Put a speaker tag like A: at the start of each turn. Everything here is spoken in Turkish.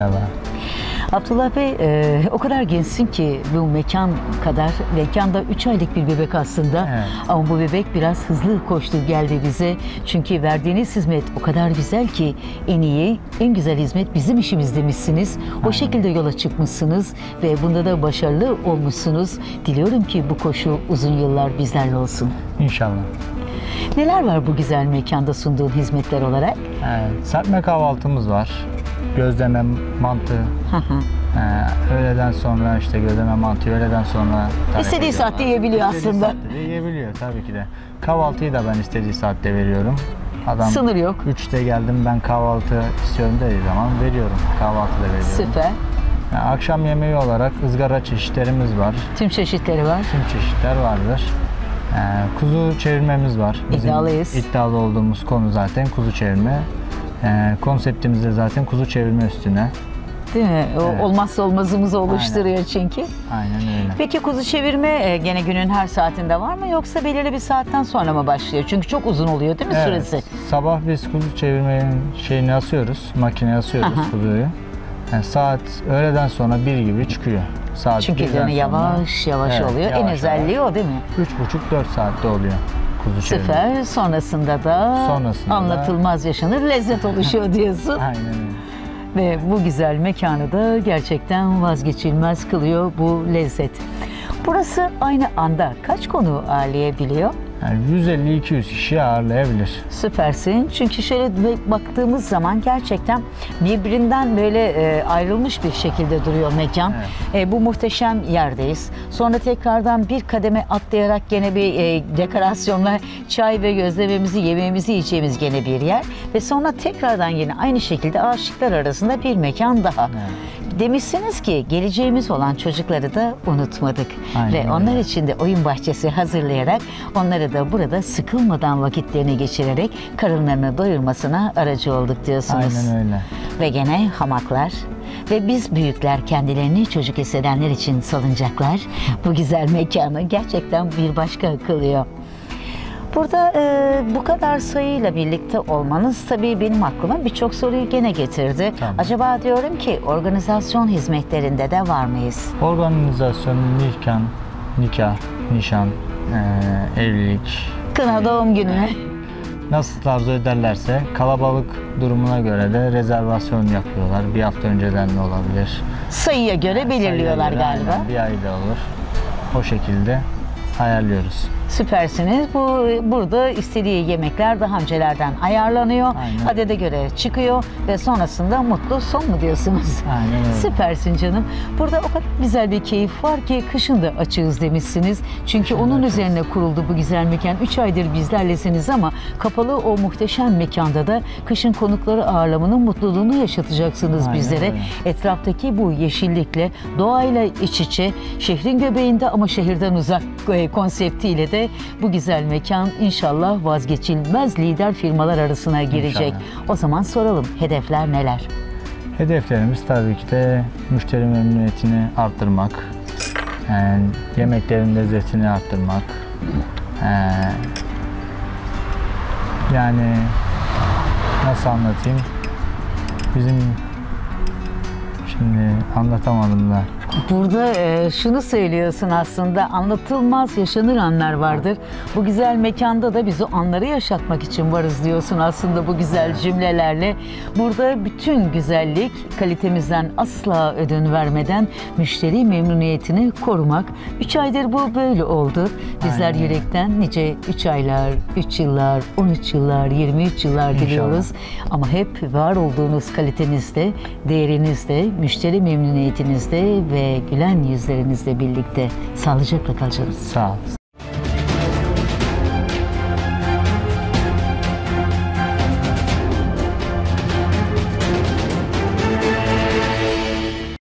A: Merhaba.
B: Abdullah Bey e, o kadar gençsin ki bu mekan kadar. Mekanda 3 aylık bir bebek aslında.
A: Evet.
B: Ama bu bebek biraz hızlı koştu geldi bize. Çünkü verdiğiniz hizmet o kadar güzel ki en iyi, en güzel hizmet bizim işimiz demişsiniz. O
A: Aynen.
B: şekilde yola çıkmışsınız ve bunda da başarılı olmuşsunuz. Diliyorum ki bu koşu uzun yıllar bizlerle olsun.
A: İnşallah.
B: Neler var bu güzel mekanda sunduğun hizmetler olarak?
A: Evet, serpme kahvaltımız var. Gözleme mantı.
B: Hı hı.
A: Ee, öğleden sonra işte gözleme mantı, öğleden sonra talep
B: İstediği saatte yiyebiliyor
A: İstediği
B: aslında.
A: saatte de yiyebiliyor tabii ki de. Kahvaltıyı da ben istediği saatte veriyorum. Adam
B: Sınır yok.
A: 3'te geldim ben kahvaltı istiyorum dediği zaman veriyorum. Kahvaltı da veriyorum.
B: Süper.
A: Yani akşam yemeği olarak ızgara çeşitlerimiz var.
B: Tüm çeşitleri var.
A: Tüm çeşitler vardır. Ee, kuzu çevirmemiz var.
B: İddialıyız.
A: iddialı olduğumuz konu zaten kuzu çevirme. Ee, konseptimiz de zaten kuzu çevirme üstüne.
B: Değil mi? O
A: Evet.
B: olmazsa olmazımızı oluşturuyor çünkü.
A: Aynen öyle.
B: Peki kuzu çevirme e, gene günün her saatinde var mı yoksa belirli bir saatten sonra mı başlıyor? Çünkü çok uzun oluyor değil mi
A: Evet,
B: süresi?
A: Sabah biz kuzu çevirmenin şeyini asıyoruz. Makineye asıyoruz
B: Aha.
A: kuzuyu. Yani saat öğleden sonra bir gibi çıkıyor. Saat
B: Çünkü
A: sonra-
B: yavaş yavaş
A: Evet,
B: oluyor. en
A: yavaş
B: özelliği o değil mi?
A: Üç buçuk dört saatte oluyor kuzu çevirme.
B: Süper. Sonrasında da
A: Sonrasında da-
B: anlatılmaz yaşanır, lezzet oluşuyor diyorsun.
A: Aynen öyle.
B: Ve bu güzel mekanı da gerçekten vazgeçilmez kılıyor bu lezzet. Burası aynı anda kaç konu ağırlayabiliyor?
A: Yani 150-200 kişi ağırlayabilir.
B: Süpersin. Çünkü şöyle baktığımız zaman gerçekten birbirinden böyle e, ayrılmış bir şekilde duruyor mekan. E, bu muhteşem yerdeyiz. Sonra tekrardan bir kademe atlayarak gene bir e, dekorasyonla çay ve gözlememizi, yemeğimizi yiyeceğimiz gene bir yer. Ve sonra tekrardan yine aynı şekilde aşıklar arasında bir mekan daha. Demişsiniz ki geleceğimiz olan çocukları da unutmadık.
A: Aynen
B: ve
A: öyle.
B: onlar için de oyun bahçesi hazırlayarak onları da burada sıkılmadan vakitlerini geçirerek karınlarını doyurmasına aracı olduk diyorsunuz.
A: Aynen öyle.
B: Ve gene hamaklar ve biz büyükler kendilerini çocuk hissedenler için salıncaklar bu güzel mekanı gerçekten bir başka kılıyor. Burada e, bu kadar sayıyla birlikte olmanız tabii benim aklıma birçok soruyu gene getirdi.
A: Tamam.
B: Acaba diyorum ki organizasyon hizmetlerinde de var mıyız?
A: Organizasyon, nikah, nikah, nişan, eee, evlilik,
B: Kına doğum günü.
A: nasıl arzu ederlerse kalabalık durumuna göre de rezervasyon yapıyorlar. Bir hafta önceden de olabilir.
B: Sayıya göre belirliyorlar
A: Sayıya göre
B: galiba.
A: aynen Bir ayda olur. O şekilde ayarlıyoruz.
B: Süpersiniz. Bu burada istediği yemekler daha öncelerden ayarlanıyor.
A: Aynen.
B: Adede göre çıkıyor ve sonrasında mutlu son mu diyorsunuz?
A: Aynen öyle.
B: Süpersin canım. Burada o kadar güzel bir keyif var ki kışın da açığız demişsiniz. Çünkü onun üzerine kuruldu bu güzel mekan. 3 aydır bizlerlesiniz ama kapalı o muhteşem mekanda da kışın konukları ağırlamanın mutluluğunu yaşatacaksınız
A: Aynen
B: bizlere.
A: öyle.
B: Etraftaki bu yeşillikle, doğayla iç içe, şehrin göbeğinde ama şehirden uzak e, konseptiyle de bu güzel mekan inşallah vazgeçilmez lider firmalar arasına girecek.
A: İnşallah.
B: O zaman soralım hedefler neler?
A: Hedeflerimiz tabii ki de müşteri memnuniyetini arttırmak, yani yemeklerin lezzetini arttırmak, Ee, yani nasıl anlatayım? Bizim şimdi anlatamadım da.
B: Burada e, şunu söylüyorsun aslında anlatılmaz yaşanır anlar vardır. Bu güzel mekanda da biz o anları yaşatmak için varız diyorsun aslında bu güzel cümlelerle. Burada bütün güzellik kalitemizden asla ödün vermeden müşteri memnuniyetini korumak. 3 aydır bu böyle oldu. Bizler
A: Aynen.
B: yürekten nice 3 aylar, 3 yıllar, 13 yıllar, 23 yıllar diliyoruz. Ama hep var olduğunuz kalitenizde, değerinizde, müşteri memnuniyetinizde ve gülen yüzlerinizle birlikte sağlıcakla kalacağız.
A: Sağ ol.